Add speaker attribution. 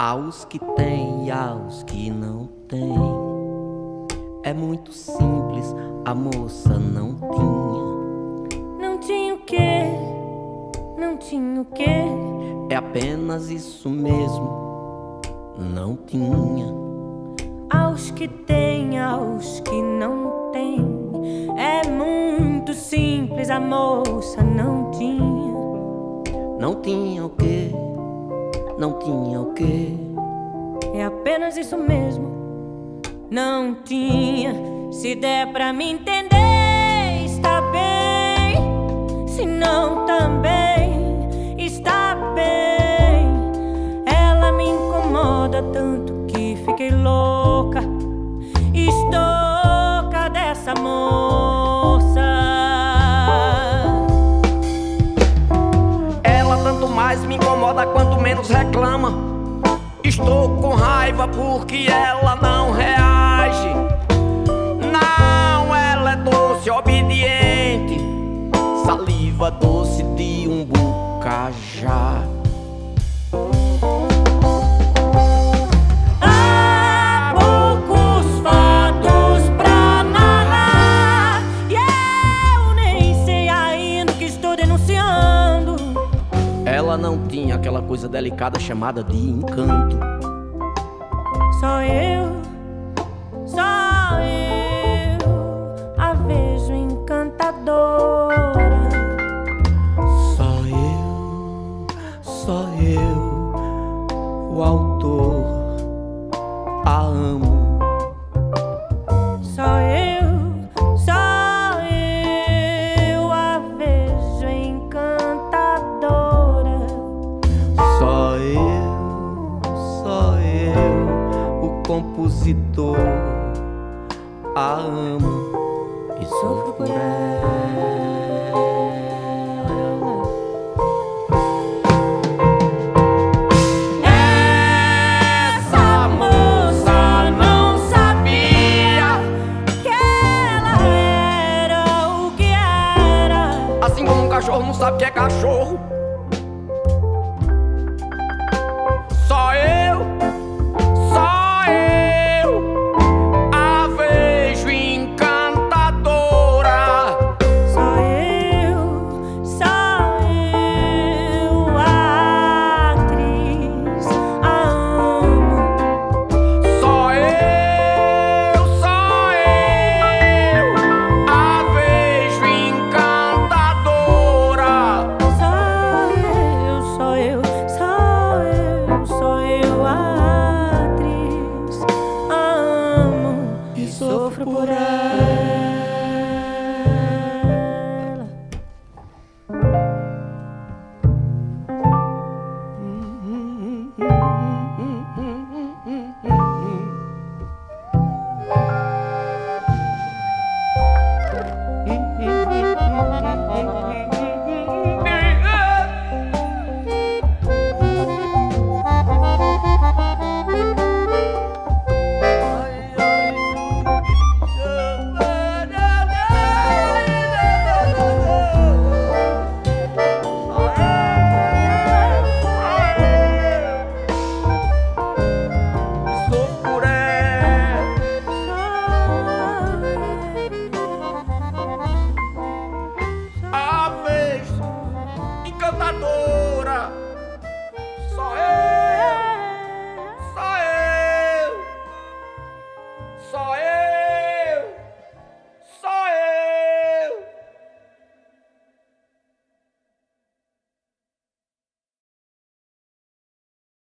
Speaker 1: Aos que têm e aos que não têm. É muito simples, a moça não tinha.
Speaker 2: Não tinha o quê? Não tinha o quê?
Speaker 1: É apenas isso mesmo, não tinha.
Speaker 2: Aos que têm, aos que não têm. É muito simples, a moça não tinha.
Speaker 1: Não tinha o quê? Não tinha o quê?
Speaker 2: É apenas isso mesmo. Não tinha. Se der pra me entender, está bem. Se não, também está bem. Ela me incomoda tanto que fiquei louca.
Speaker 1: Mais me incomoda quanto menos reclama. Estou com raiva porque ela não reage. Não, ela é doce, obediente. Saliva doce de um bucajá. Tinha aquela coisa delicada chamada de encanto.
Speaker 2: Só eu,
Speaker 1: sofro por ela.
Speaker 2: Essa moça não sabia que ela era o que era.
Speaker 1: Assim como um cachorro não sabe que é cachorro.